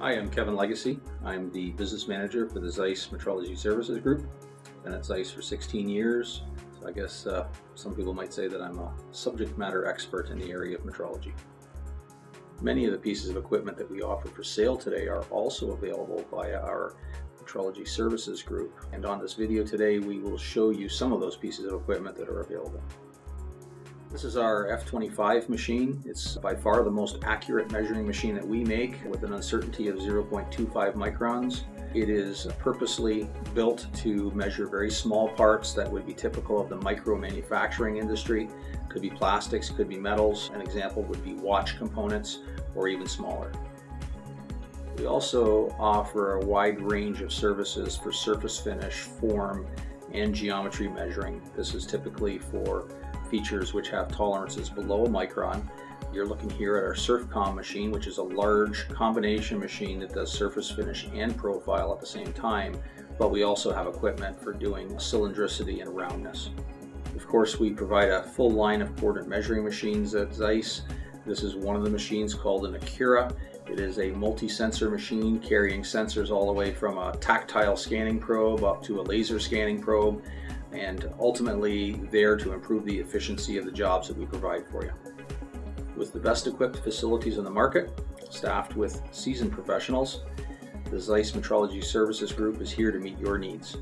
Hi, I'm Kevin Legacy. I'm the business manager for the Zeiss Metrology Services Group. Been at Zeiss for 16 years. So I guess uh, some people might say that I'm a subject matter expert in the area of metrology. Many of the pieces of equipment that we offer for sale today are also available via our Metrology Services Group. And on this video today, we will show you some of those pieces of equipment that are available. This is our F25 machine. It's by far the most accurate measuring machine that we make with an uncertainty of 0.25 microns. It is purposely built to measure very small parts that would be typical of the micro manufacturing industry. Could be plastics, could be metals. An example would be watch components or even smaller. We also offer a wide range of services for surface finish, form, and geometry measuring. This is typically for features which have tolerances below a micron. You're looking here at our SurfCom machine, which is a large combination machine that does surface finish and profile at the same time, but we also have equipment for doing cylindricity and roundness. Of course, we provide a full line of coordinate measuring machines at Zeiss. This is one of the machines called an Accura. It is a multi-sensor machine carrying sensors all the way from a tactile scanning probe up to a laser scanning probe and ultimately there to improve the efficiency of the jobs that we provide for you. With the best equipped facilities in the market, staffed with seasoned professionals, the Zeiss Metrology Services Group is here to meet your needs.